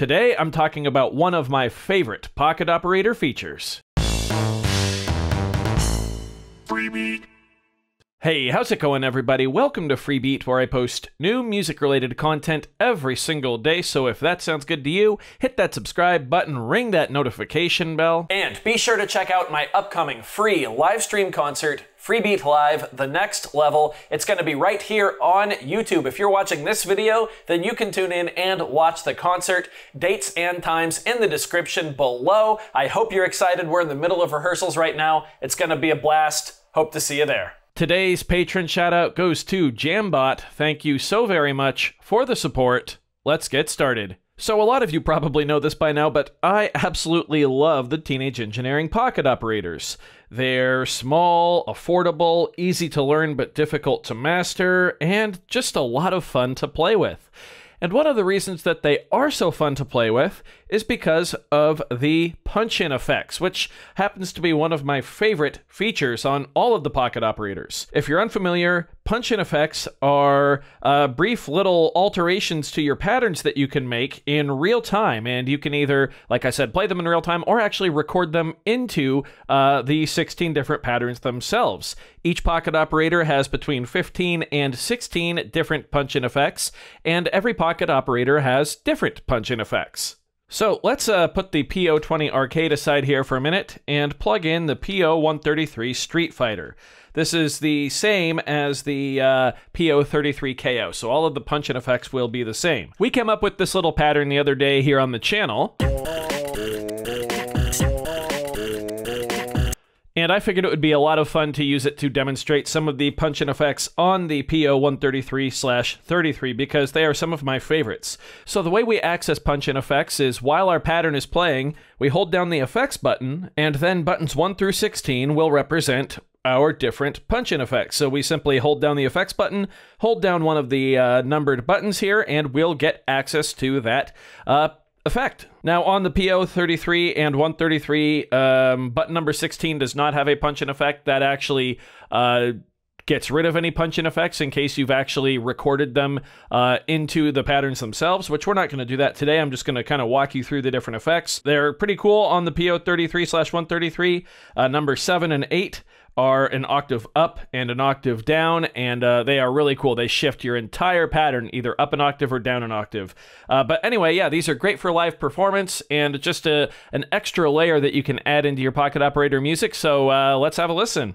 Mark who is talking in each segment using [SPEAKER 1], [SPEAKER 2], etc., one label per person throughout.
[SPEAKER 1] Today I'm talking about one of my favorite Pocket Operator features.
[SPEAKER 2] Free Beat.
[SPEAKER 1] Hey, how's it going, everybody? Welcome to Free Beat, where I post new music related content every single day. So if that sounds good to you, hit that subscribe button, ring that notification bell, and be sure to check out my upcoming free live stream concert, Free Beat Live, The Next Level. It's going to be right here on YouTube. If you're watching this video, then you can tune in and watch the concert. Dates and times in the description below. I hope you're excited. We're in the middle of rehearsals right now. It's going to be a blast. Hope to see you there. Today's patron shout out goes to Jambot. Thank you so very much for the support. Let's get started. So, a lot of you probably know this by now, but I absolutely love the Teenage Engineering Pocket Operators. They're small, affordable, easy to learn but difficult to master, and just a lot of fun to play with. And one of the reasons that they are so fun to play with is because of the punch in effects, which happens to be one of my favorite features on all of the Pocket operators. If you're unfamiliar, punch in effects are uh, brief little alterations to your patterns that you can make in real time. And you can either, like I said, play them in real time or actually record them into uh, the 16 different patterns themselves. Each Pocket operator has between 15 and 16 different punch in effects, and every Pocket operator has different punch in effects. So let's uh, put the PO20 arcade aside here for a minute and plug in the PO133 Street Fighter. This is the same as the uh, PO33 KO, so all of the punch in effects will be the same. We came up with this little pattern the other day here on the channel. And I figured it would be a lot of fun to use it to demonstrate some of the punch in effects on the PO133/33 because they are some of my favorites. So the way we access punch in effects is while our pattern is playing, we hold down the effects button, and then buttons 1 through 16 will represent our different punch in effects. So we simply hold down the effects button, hold down one of the uh, numbered buttons here, and we'll get access to that uh, effect. Now, on the PO33 and 133, um, button number 16 does not have a punch in effect. That actually uh, gets rid of any punch in effects in case you've actually recorded them uh, into the patterns themselves, which we're not going to do that today. I'm just going to kind of walk you through the different effects. They're pretty cool on the PO33 slash 133. Uh, number 7 and 8 are an octave up and an octave down, and uh, they are really cool. They shift your entire pattern either up an octave or down an octave. Uh, but anyway, yeah, these are great for live performance and just a, an extra layer that you can add into your Pocket Operator music. So uh, let's have a listen.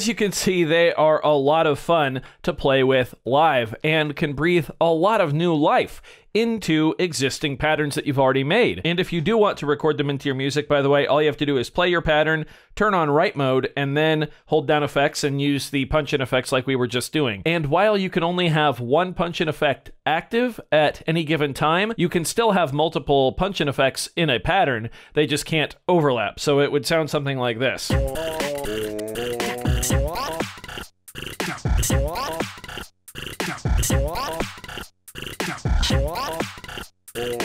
[SPEAKER 1] as you can see, they are a lot of fun to play with live and can breathe a lot of new life into existing patterns that you've already made. And if you do want to record them into your music, by the way, all you have to do is play your pattern, turn on write mode, and then hold down effects and use the punch in effects like we were just doing. And while you can only have one punch in effect active at any given time, you can still have multiple punch in effects in a pattern. They just can't overlap. So it would sound something like this. Oh,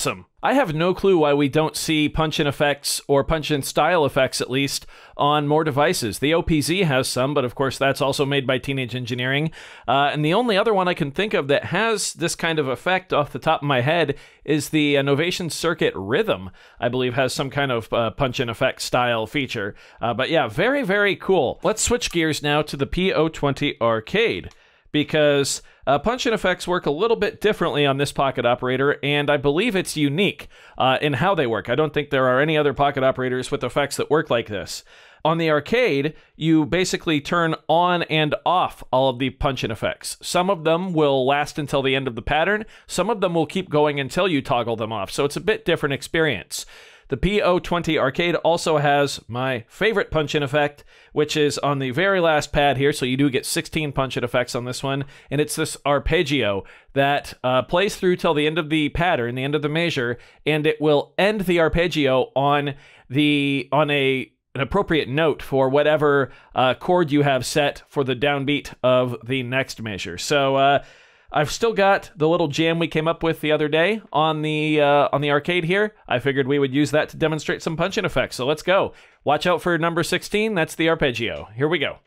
[SPEAKER 1] awesome. I have no clue why we don't see punch in effects or punch in style effects, at least, on more devices. The OPZ has some, but of course, that's also made by Teenage Engineering. Uh, and the only other one I can think of that has this kind of effect off the top of my head is the uh, Novation Circuit Rhythm, I believe, has some kind of uh, punch in effect style feature. Uh, but yeah, very, very cool. Let's switch gears now to the PO20 Arcade because uh, punch-in effects work a little bit differently on this pocket operator, and I believe it's unique uh, in how they work. I don't think there are any other pocket operators with effects that work like this. On the arcade, you basically turn on and off all of the punch-in effects. Some of them will last until the end of the pattern. Some of them will keep going until you toggle them off. So it's a bit different experience. The PO20 Arcade also has my favorite punch-in effect, which is on the very last pad here, so you do get 16 punch-in effects on this one, and it's this arpeggio that uh, plays through till the end of the pattern, the end of the measure, and it will end the arpeggio on the on a an appropriate note for whatever uh, chord you have set for the downbeat of the next measure. So uh, I've still got the little jam we came up with the other day on the uh, on the arcade here. I figured we would use that to demonstrate some punch-in effects. So let's go. Watch out for number 16. That's the arpeggio. Here we go.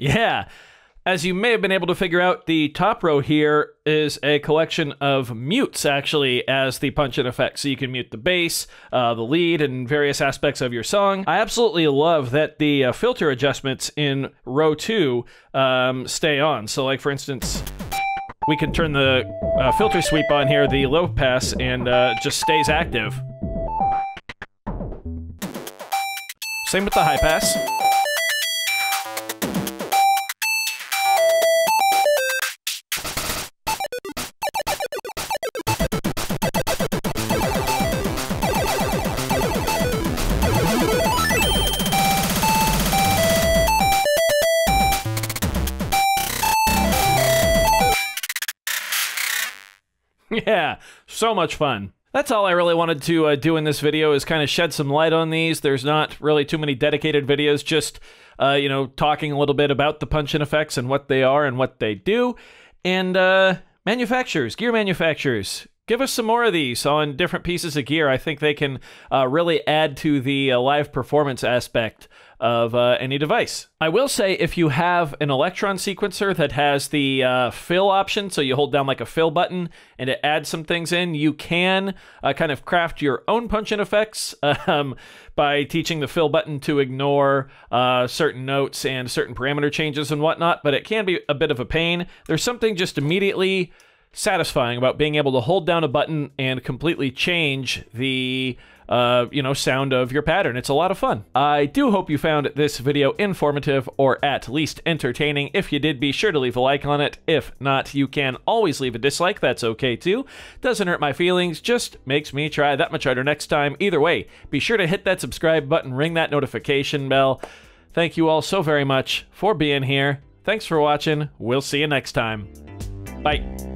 [SPEAKER 1] Yeah. As you may have been able to figure out, the top row here is a collection of mutes, actually, as the punch-in effect. So you can mute the bass, uh, the lead, and various aspects of your song. I absolutely love that the uh, filter adjustments in row two um, stay on. So, like, for instance, we can turn the uh, filter sweep on here, the low pass, and uh, just stays active. Same with the high pass. So much fun. That's all I really wanted to uh, do in this video is kind of shed some light on these. There's not really too many dedicated videos, just, uh, you know, talking a little bit about the punch-in effects and what they are and what they do. And uh, manufacturers, gear manufacturers, give us some more of these on different pieces of gear. I think they can uh, really add to the uh, live performance aspect of uh, any device. I will say if you have an Elektron sequencer that has the uh, fill option, so you hold down like a fill button and it adds some things in, you can uh, kind of craft your own punch-in effects um, by teaching the fill button to ignore uh, certain notes and certain parameter changes and whatnot, but it can be a bit of a pain. There's something just immediately satisfying about being able to hold down a button and completely change the uh, you know, sound of your pattern. It's a lot of fun. I do hope you found this video informative or at least entertaining. If you did, be sure to leave a like on it. If not, you can always leave a dislike. That's okay too. Doesn't hurt my feelings, just makes me try that much harder next time. Either way, be sure to hit that subscribe button, ring that notification bell. Thank you all so very much for being here. Thanks for watching. We'll see you next time. Bye.